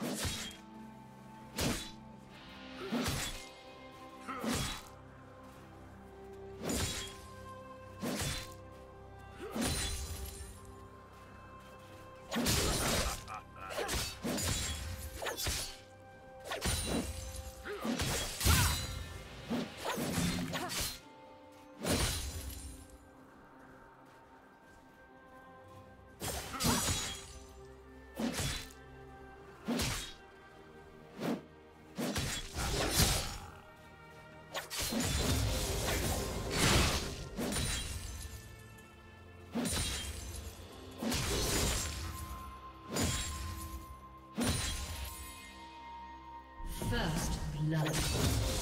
First blood.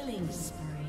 Killing spree.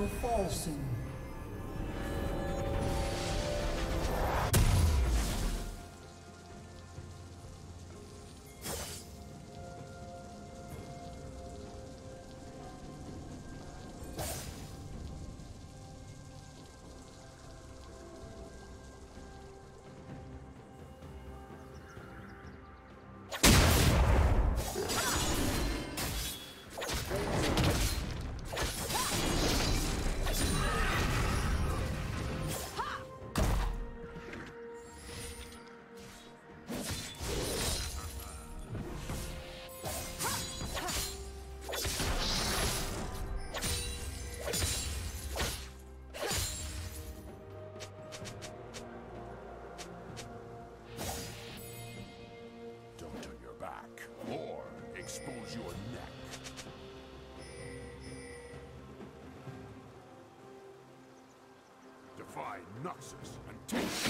will fall soon. Noxus and take